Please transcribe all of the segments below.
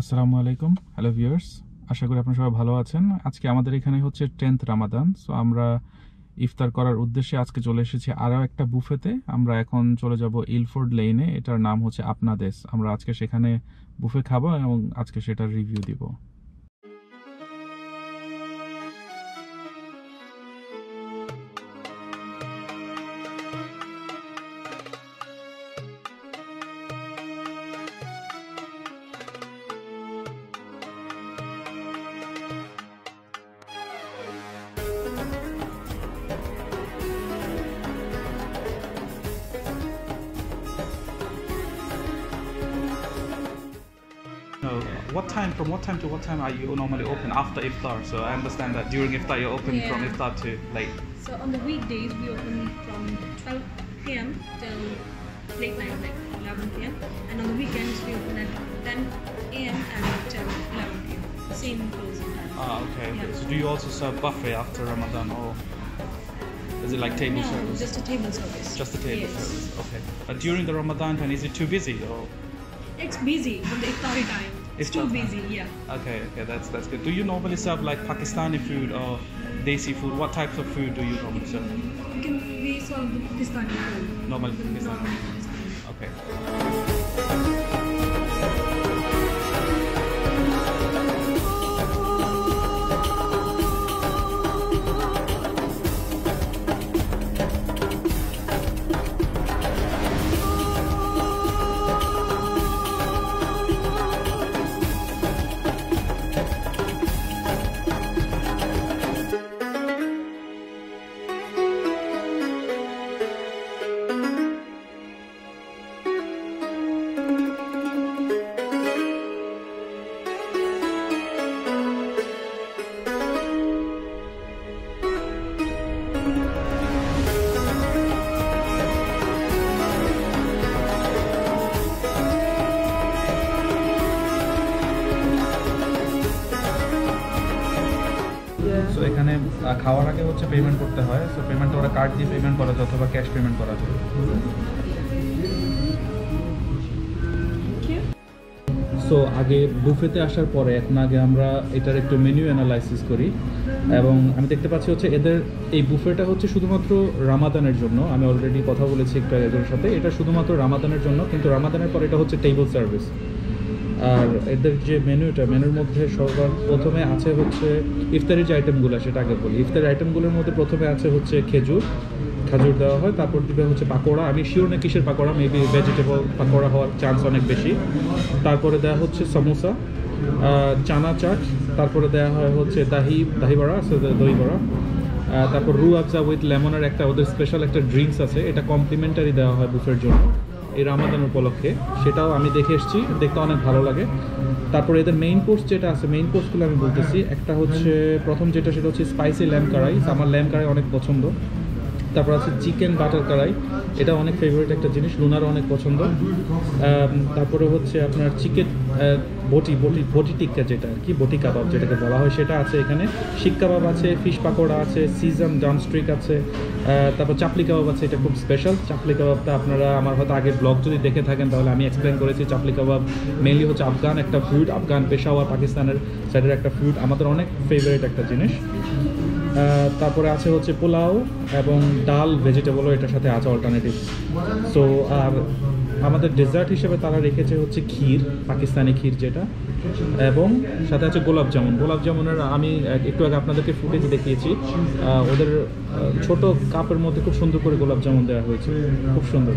আসসালামু আলাইকুম। Hello viewers আশা করি আপনারা সবাই ভালো আছেন। আজকে আমাদের এখানে হচ্ছে টেন্থ রামাদান। সো আমরা ইফতার করার উদ্দেশ্যে আজকে চলে এসেছি আরও একটা বুফেতে। আমরা এখন চলে যাব ইলফোর্ড লেনে এটার নাম হচ্ছে আপনাদেশ আমরা আজকে সেখানে বুফে খাব এবং আজকে সেটার রিভিউ দিব। What time, from what time to what time are you normally open after iftar? So I understand that during iftar you're open from iftar to late. So on the weekdays we open from 12 p.m. till late night, like 11 p.m. And on the weekends we open at 10 a.m. and till 11 p.m. Same closing time. Ah, okay. Yeah. So do you also serve buffet after Ramadan or is it like table no, service? just a table service. Just a table yes. service. Okay. But during the Ramadan time, is it too busy or? It's busy from the iftari time. It's too busy, yeah. Okay, okay, that's that's good. Do you normally serve like Pakistani food or desi food? What types of food do you normally serve? We can we serve Pakistani food. Normal Pakistani. normal Pakistani. Okay. So এখানে খাওয়ার আগে হচ্ছে payment করতে হয়। So payment ওরা card দিয়ে payment করা যায় অথবা ক্যাশ পেমেন্ট করা যায়। সো আগে বুফেতে আসার পরে, এখন আগে আমরা এটার একটু মেনু অ্যানালাইসিস করি। এবং আমি দেখতে পাচ্ছি হচ্ছে এদের, এই বুফেটা হচ্ছে শুধুমাত্র রামাদানের জন্য। আমি অলরেডি কথা বলেছি একটু এদের সাথে। এটা শুধুমাত্র রামাদানের জন্য, কিন্তু রামাদানের পর এটা হচ্ছে টেবল সার্ভিস আর এদের যে মেনুটা মেনুর মধ্যে সবার প্রথমে আছে হচ্ছে ইফতারির যে আইটেমগুলো সেটা আগে বলি। ইফতারের আইটেমগুলোর মধ্যে প্রথমে আছে হচ্ছে খেজুর। খাজুর দেওয়া হয় তারপর দিবে হচ্ছে পাকোড়া। আমি শিওর না কিসের পাকোড়া মেবি ভেজিটেবল পাকোড়া হওয়ার চান্স অনেক বেশি। তারপরে দেওয়া হচ্ছে সমোসা চানা চাট তারপরে দেওয়া হয় হচ্ছে দাহি দাহি বড়া আছে দই বড়া আহ, তারপর রু আফজা উইথ লেমনের একটা ওদের স্পেশাল একটা ড্রিঙ্কস আছে। এটা কমপ্লিমেন্টারি দেওয়া হয় বুফের জন্য। এই রামাদান উপলক্ষে। সেটাও আমি দেখে এসেছি, দেখতে অনেক ভালো লাগে। তারপরে এদের মেইন কোর্স যেটা আছে মেইন কোর্সগুলো আমি বলতেছি। একটা হচ্ছে, প্রথম যেটা সেটা হচ্ছে স্পাইসি ল্যাম্প কারাই আমার ল্যাম্প কারাই অনেক পছন্দ। তারপর আছে চিকেন বাটার কারাই এটা অনেক ফেভারিট একটা জিনিস, লুনারও অনেক পছন্দ। তারপরে হচ্ছে আপনার চিকেন বটি বটি বটি টিক্কা যেটা আর কি, বটি কাবাব যেটাকে বলা হয়, সেটা আছে এখানে। শিক কাবাব আছে, ফিশ পাকোড়া আছে সিজন ডানস্ট্রিক আছে তারপর চাপলি কাবাব আছে, এটা খুব স্পেশাল চাপলি কাবাবটা আপনারা আমার হয়তো আগের ব্লগ যদি দেখে থাকেন, তাহলে আমি এক্সপ্লেন করেছি। চাপলি কাবাব মেনলি হচ্ছে আফগান একটা ফুড আফগান, পেশাওয়ার, পাকিস্তানের সাইডের একটা ফুড আমাদের অনেক ফেভারিট একটা জিনিস। তারপরে আছে হচ্ছে পোলাও এবং ডাল ভেজিটেবলও এটার সাথে আছে অল্টারনেটিভ সো আর আমাদের ডেজার্ট হিসেবে তারা রেখেছে হচ্ছে ক্ষীর, পাকিস্তানি ক্ষীর যেটা। এবং সাথে আছে গোলাপ জামুন। গোলাপ জামুনের আমি একটু আগে আপনাদেরকে ফুটেজ দেখিয়েছি। ওদের ছোট কাপের মধ্যে খুব সুন্দর করে গোলাপ জামুন দেওয়া হয়েছে। খুব সুন্দর।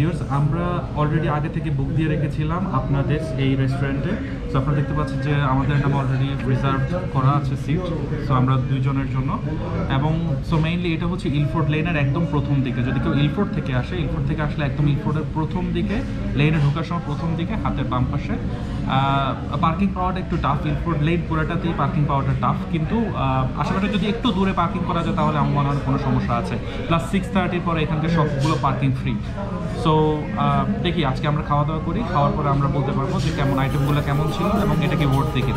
সো ভিউয়ার্স আমরা অলরেডি আগে থেকে বুক দিয়ে রেখেছিলাম আপনাদের এই রেস্টুরেন্টে সো আপনারা দেখতে পাচ্ছেন যে আমাদের নামে অলরেডি রিজার্ভ করা আছে সিট সো আমরা দুইজনের জন্য। এবং সো মেইনলি এটা হচ্ছে ইলফোর্ড লেনের একদম প্রথম দিকে। যদি কেউ ইলফোর্ড থেকে আসে ইলফোর্ড থেকে আসলে একদম ইলফোর্ডের প্রথম দিকে লেনে ঢোকার সময় প্রথম দিকে হাতের বাম পাশে। পার্কিং পাওয়াটা একটু টাফ ইলফোর্ড লেন পুরোটাতেই পার্কিং পাওয়াটা টাফ কিন্তু আশেপাশে যদি একটু দূরে পার্কিং করা যায়, তাহলে আমার মনে হয় কোনো সমস্যা আছে। প্লাস সিক্স থার্টির পরে এখানকার সবগুলো পার্কিং ফ্রি সো দেখি আজকে আমরা খাওয়া দাওয়া করি, খাওয়ার পরে আমরা বলতে পারব যে কেমন আইটেমগুলো কেমন ছিল এবং এটাকে ভোট ওয়ার্ড থেকে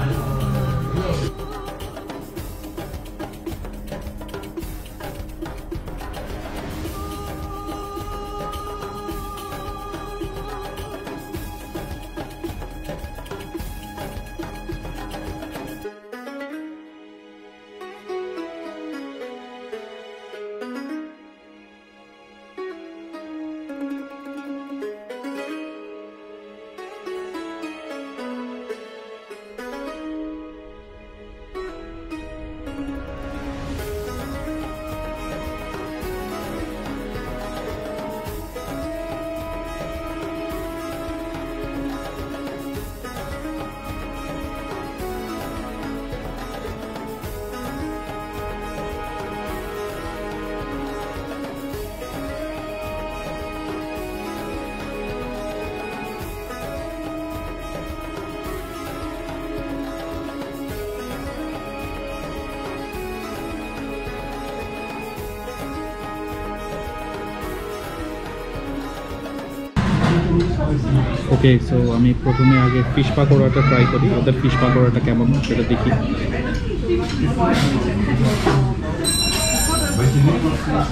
ওকে সো আমি প্রথমে আগে ফিশ পাকোড়াটা ট্রাই করি, ওদের ফিশ পাকোড়াটা কেমন সেটা দেখি।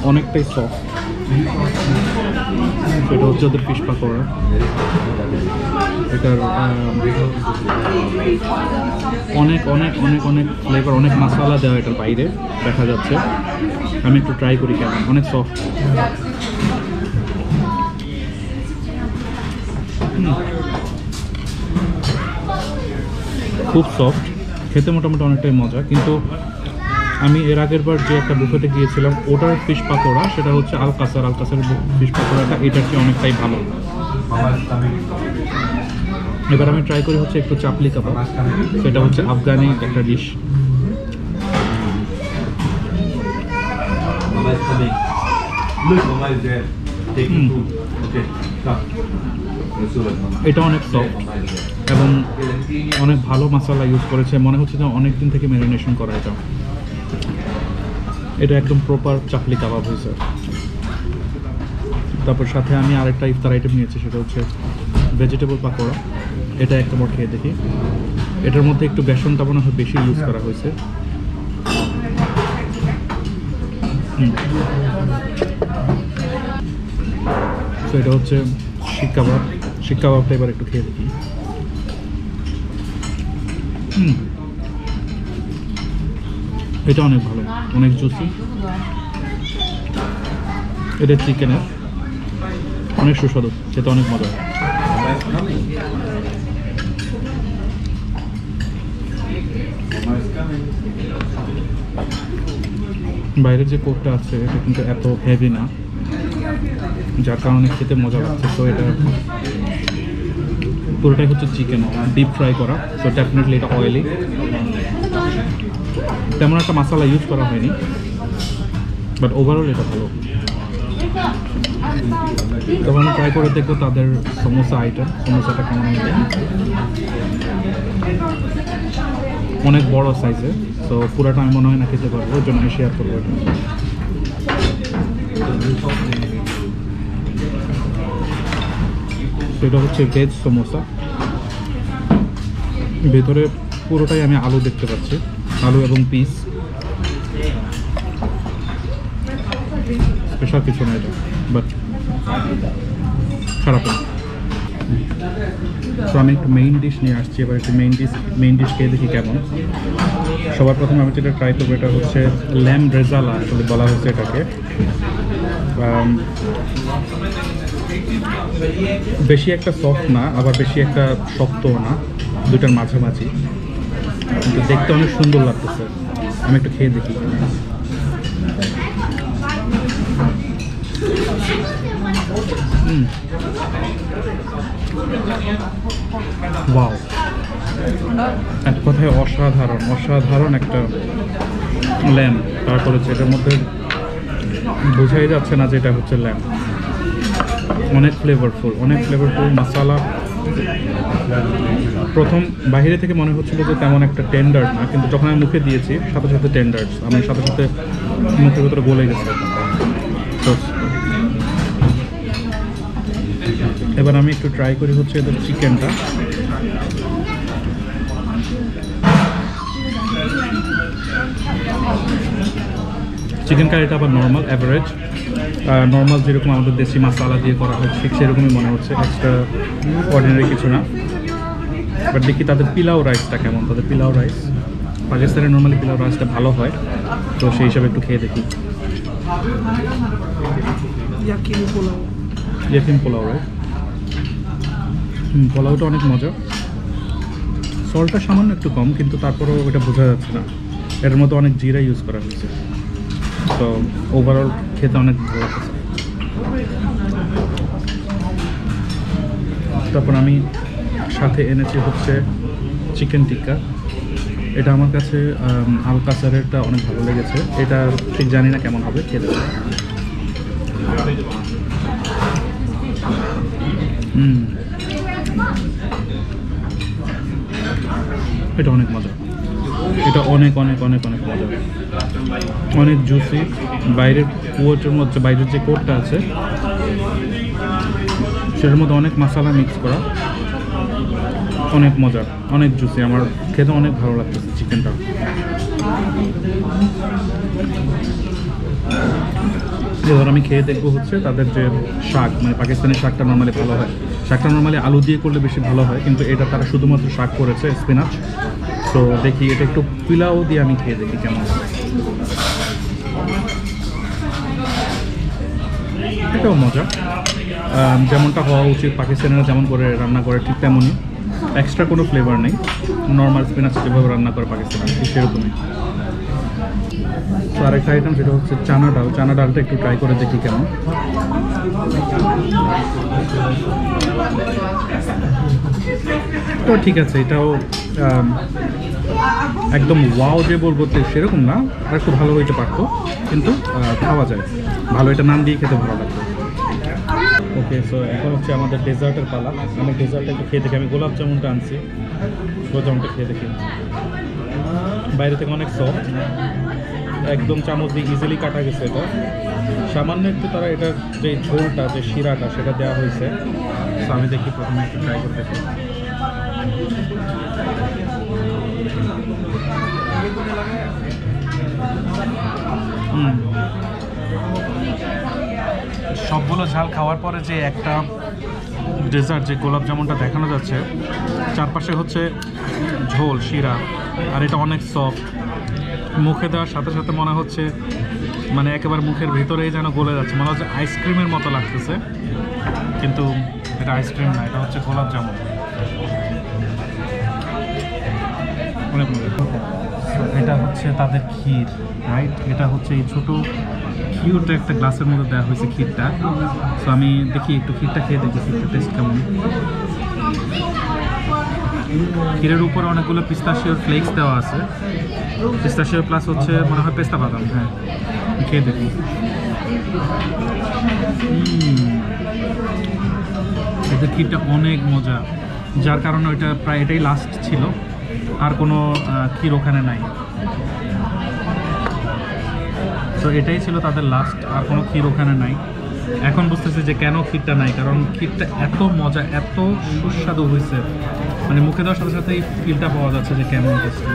অনেকটাই সফট এটা হচ্ছে ওদের ফিশ পাকোড়া। এটার অনেক অনেক অনেক অনেক ফ্লেভার অনেক মশলা দেওয়া এটার বাইরে, দেখা যাচ্ছে। আমি একটু ট্রাই করি কেমন, অনেক সফট খুব সফট খেতে মোটামুটি অনেকটাই মজা কিন্তু আমি এর আগের বার যে একটা বুফেতে গিয়েছিলাম ওটার ফিশ পাকোড়া সেটা হচ্ছে আলকাসার আলকাসারের ফিশ পাকোড়াটা এটার চেয়ে অনেকটাই ভালো এবার আমি ট্রাই করি হচ্ছে একটু চাপলি কাবাব সেটা হচ্ছে আফগানি একটা dish. Look, Mama is there. Taking Hmm. food. Okay, come. এটা অনেক সফট. এবং. অনেক ভালো মশলা ইউজ করেছে। মনে হচ্ছে যে অনেক দিন থেকে ম্যারিনেশন করা এটা। এটা একদম প্রপার চাপলি কাবাব হয়েছে। তারপর সাথে আমি আরেকটা ইফতার আইটেম নিয়েছি, সেটা হচ্ছে ভেজিটেবল পাকোড়া। এটা একটা খেয়ে দেখি। এটার মধ্যে একটু বেসনটা মনে হয়, বেশি ইউজ করা হয়েছে। তো এটা হচ্ছে শিক কাবাব। শিক কাবাবটা এবার একটু খেয়ে দেখি। এটা অনেক ভালো, অনেক জুসি। এটা চিকেনের। অনেক সুস্বাদু, খেতে অনেক মজা. বাইরের যে কোকটা আছে, এটা কিন্তু এত হেভি না, যার কারণে খেতে মজা লাগছে। তো এটা পুরোটাই হচ্ছে চিকেন ডিপ ফ্রাই করা। সো ডেফিনেটলি এটা অয়েলি তেমন একটা মশলা ইউজ করা হয়নি। বাট ওভারঅল এটা ভালো। তবে আমি ট্রাই করে দেখব তাদের সমোসা আইটেম সমোসাটা কেমন অনেক বড় সাইজে তো পুরোটা আমি মনে হয় না খেতে পারব ওই জন্য আমি শেয়ার করব। এটা হচ্ছে ভেজ সমোসা। ভেতরে পুরোটাই আমি আলু দেখতে পাচ্ছি। আলু এবং পিস। স্পেশাল কিছু না এটা বাট খারাপ তো আমি একটু মেইন ডিশ নিয়ে আসছি, এবার একটু মেইন ডিশ মেইন ডিশ খেয়ে দেখি কেমন। সবার প্রথমে আমি যেটা ট্রাই করব এটা হচ্ছে ল্যাম রেজালা আসলে বলা হচ্ছে এটাকে। বেশি একটা সফট না, আবার বেশি একটা শক্তও না দুটার মাঝামাঝি। কিন্তু দেখতে অনেক সুন্দর লাগতেছে। আমি একটু খেয়ে দেখি। এক কথায় অসাধারণ অসাধারণ একটা ল্যাম্প তারপরে যেটার মধ্যে বোঝাই যাচ্ছে না যে এটা হচ্ছে ল্যাম্প অনেক ফ্লেভারফুল অনেক ফ্লেভারফুল মশালা প্রথম বাহিরে থেকে মনে হচ্ছিল যে তেমন একটা টেন্ডার না, কিন্তু যখন আমি মুখে দিয়েছি, সাথে সাথে টেন্ডার আমি সাথে সাথে মুখের ভিতরে গলে গেছে। এবার আমি একটু ট্রাই করি হচ্ছে এদের চিকেনটা চিকেন কারিটা আবার নর্মাল অ্যাভারেজ নর্মাল যেরকম আমাদের দেশি মশলা দিয়ে করা হয় ঠিক সেরকমই মনে হচ্ছে এক্সট্রা অর্ডিনারি কিছু না। বাট দেখি তাদের পিলাও রাইসটা কেমন? তাদের পিলাও রাইস পাকিস্তানের নর্মালি পিলাও রাইসটা ভালো হয় তো সেই হিসাবে একটু খেয়ে দেখি। পোলাও ইয়াকিম পোলাও রাইস হুম পোলাওটা অনেক মজা। সলটা সামান্য একটু কম কিন্তু তারপরেও এটা বোঝা যাচ্ছে না। এর মধ্যে অনেক জিরা ইউজ করা হয়েছে। তো ওভারঅল খেতে অনেক ভালো লাগছে তারপর আমি সাথে এনেছি হচ্ছে চিকেন টিক্কা। এটা আমার কাছে আম, আলকাসারেরটা অনেক ভালো লেগেছে। এটা ঠিক জানি না কেমন হবে খেতে এটা অনেক মজা। এটা অনেক অনেক অনেক অনেক মজা। অনেক জুসি বাইরের কুয়োটার মধ্যে, বাইরের যে কোটটা আছে, সেটার মধ্যে অনেক মশলা মিক্স করা। অনেক মজা, অনেক জুসি আমার খেতে অনেক ভালো লাগতেছে চিকেনটা এবার আমি খেয়ে দেখব হচ্ছে তাদের যে শাক মানে পাকিস্তানি শাকটা নর্মালি ভালো হয়। শাকটা নর্মালি আলু দিয়ে করলে বেশি ভালো হয়, কিন্তু এটা তারা শুধুমাত্র শাক করেছে স্পিনাচ তো দেখি, এটা একটু পিলাও দিয়ে আমি খেয়ে দেখি কেমন এটাও মজা। যেমনটা হওয়া উচিত, পাকিস্তানিরা যেমন করে রান্না করে, ঠিক তেমনই। এক্সট্রা কোনো ফ্লেভার নেই। নর্মাল স্পিনাচ যেভাবে রান্না করে পাকিস্তান ঠিক সেরকমই। তো আরেকটা আইটেম সেটা হচ্ছে চানা ডাল। চানা ডালটা একটু ট্রাই করে দেখি কেমন। তো ঠিক আছে, এটাও একদম ওয়াও যে বলব সেরকম না, আর একটু ভালো হইতে পারতো, কিন্তু খাওয়া যায়। ভালো এটা নাম দিয়ে খেতে ভালো লাগতো ওকে সো এখন হচ্ছে আমাদের ডেজার্টের পালা। আমি ডেজার্টটা একটু খেয়ে দেখি। আমি গোলাপ জামুনটা আনছি। গোলাপ জামুনটা খেয়ে দেখি। বাইরে থেকে অনেক সফট একদম চামচ দিয়ে ইজিলি কাটা গেছে এটা। সামান্য একটু তারা এটার যে ঝোলটা, যে শিরাটা, সেটা দেওয়া হয়েছে। আমি দেখি প্রথমে একটু ট্রাই করে দেখি। সবগুলো ঝাল খাওয়ার পরে যে একটা ডেজার্ট যে গোলাপ জামুনটা দেখানো যাচ্ছে, চারপাশে হচ্ছে ঝোল, শিরা, আর এটা অনেক সফট মুখে দেওয়ার সাথে সাথে মনে হচ্ছে মানে একেবারে মুখের ভিতরেই যেন গলে যাচ্ছে। মনে হচ্ছে আইসক্রিমের মতো লাগতেছে, কিন্তু এটা আইসক্রিম না, এটা হচ্ছে গোলাপ জামুন। এটা হচ্ছে তাদের ক্ষীর। রাইট এটা হচ্ছে এই ছোটো কিউট একটা গ্লাসের মধ্যে দেওয়া হয়েছে ক্ষীরটা। সো আমি দেখি একটু ক্ষীরটা খেয়ে দেখি, ক্ষীরটা টেস্ট কেমন। ক্ষীরের উপরে অনেকগুলো পিস্তাশিওর ফ্লেক্স দেওয়া আছে। পিস্তাশিও প্লাস হচ্ছে মনে হয় পেস্তা বাদাম হ্যাঁ। খেয়ে দেখি। এদের ক্ষীরটা অনেক মজা। যার কারণে ওইটা প্রায় এটাই লাস্ট ছিল। আর কোনো ক্ষীর ওখানে নাই। তো এটাই ছিল তাদের লাস্ট আর কোনো ক্ষীর ওখানে নাই। এখন বুঝতেছি যে কেন ক্ষীরটা নাই, কারণ ক্ষীরটা এত মজা, এত সুস্বাদু হয়েছে। মানে মুখে দেওয়ার সাথে সাথে এই ফিলটা পাওয়া যাচ্ছে যে কেমন টেস্টি